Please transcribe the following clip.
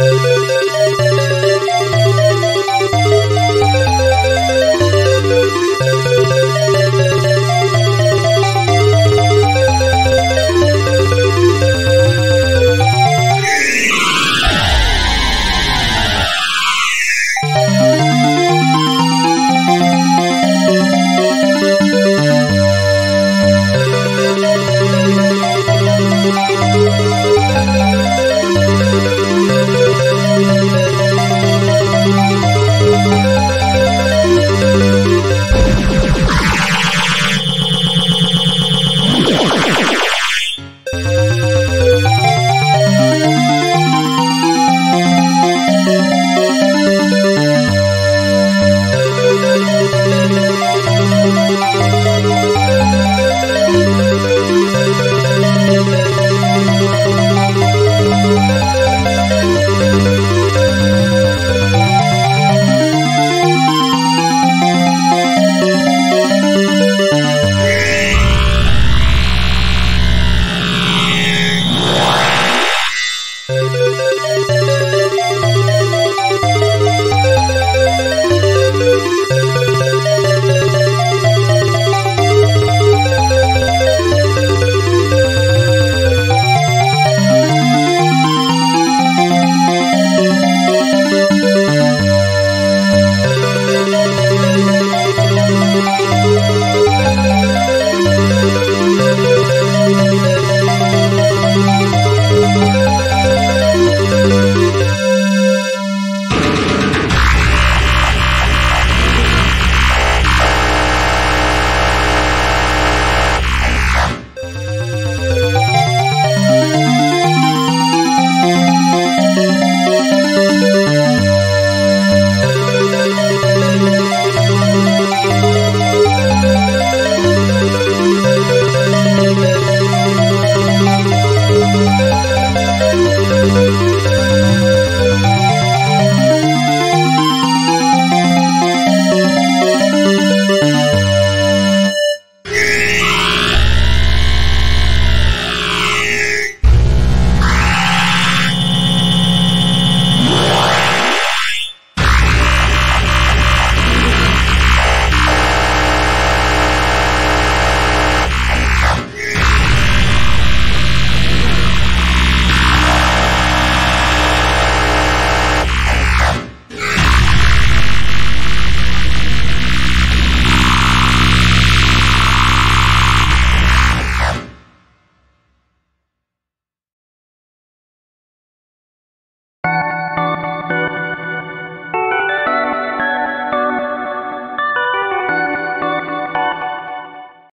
you.